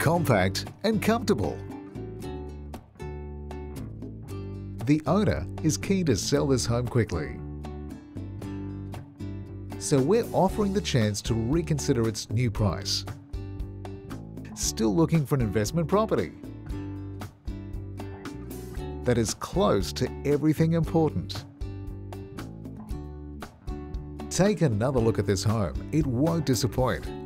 compact and comfortable. The owner is keen to sell this home quickly. So we're offering the chance to reconsider its new price. Still looking for an investment property? That is close to everything important. Take another look at this home. It won't disappoint.